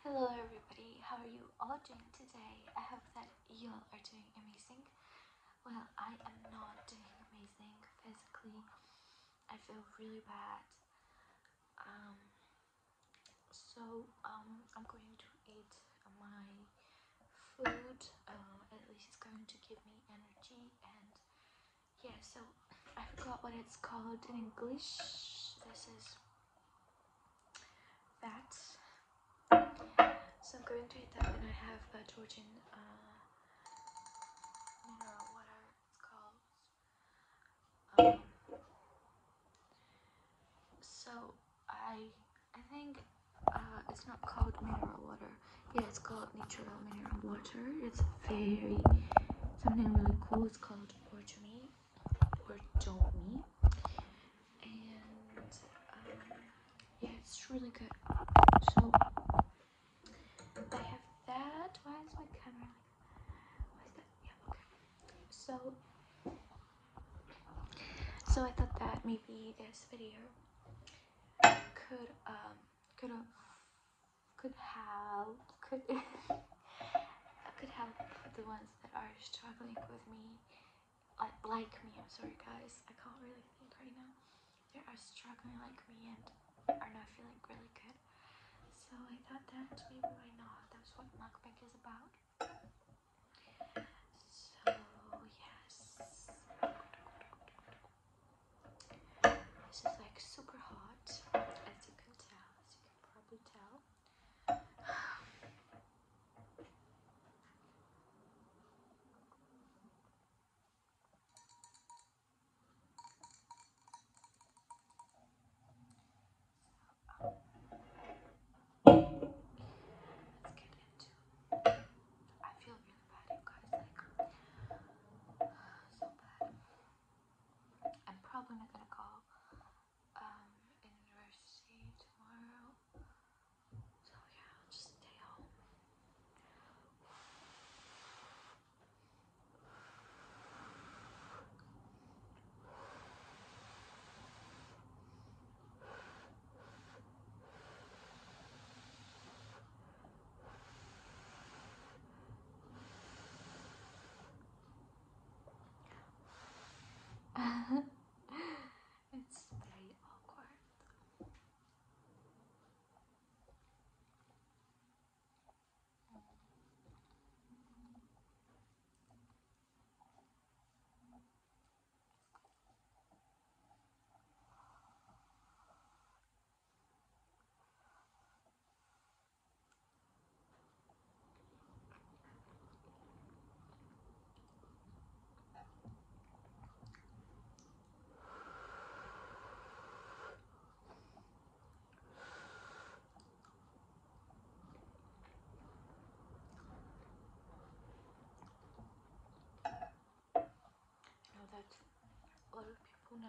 Hello everybody, how are you all doing today? I hope that you all are doing amazing. Well, I am not doing amazing physically. I feel really bad. Um, so um, I'm going to eat my food. Uh, at least it's going to give me energy and yeah. So I forgot what it's called in English. This is fat. So I'm going to eat that and I have a Georgian uh, mineral water. It's called. Um, so I I think uh, it's not called mineral water. Yeah, it's called natural mineral water. It's very something really cool. It's called Borjomi or Jomi, and um, yeah, it's really good. So I have that. Why is my camera like? Why is that? Yeah, okay. So, so I thought that maybe this video could um could could help could could help the ones that are struggling with me like like me. I'm sorry guys, I can't really think right now. They are struggling like me and are not feeling really good. So I thought that maybe why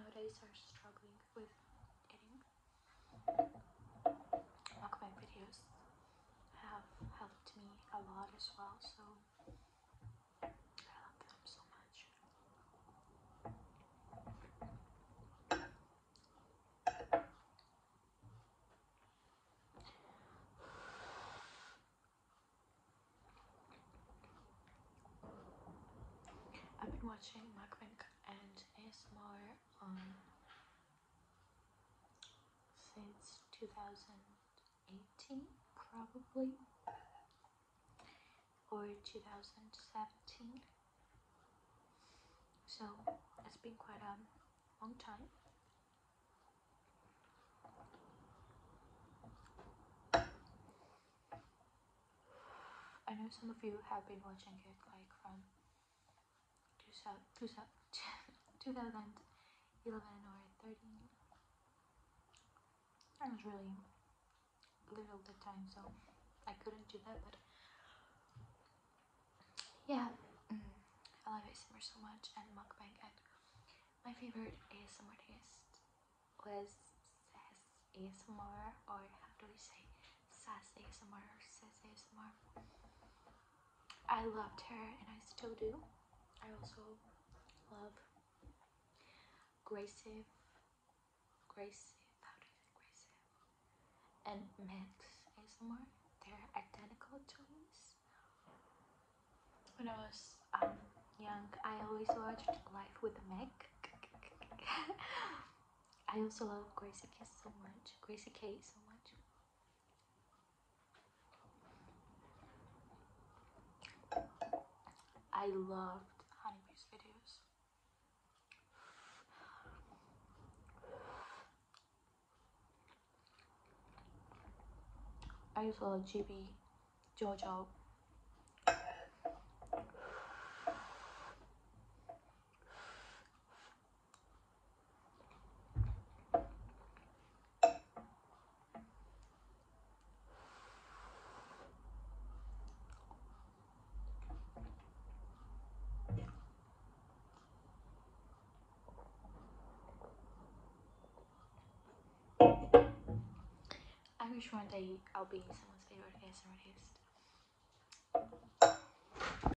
nowadays are struggling with eating. Mukbang videos have helped me a lot as well, so I love them so much. I've been watching mukbang and ASMR um, since 2018, probably, or 2017. So it's been quite a long time. I know some of you have been watching it like from 2000, 2011 or 13. I was really little at the time, so I couldn't do that. But yeah, I love ASMR so much and mukbang. And my favorite ASMR artist was Sass ASMR, or how do we say Sass ASMR or Sass ASMR? I loved her and I still do. I also love Gracie, Gracie, how do you say And Max ASMR, they're identical twins. When I was um, young, I always watched Life with MaK. I also love Gracie K so much. Gracie K so much. I loved Honeybee's videos. I also love JoJo. One day I'll be someone's favorite ASMR artist.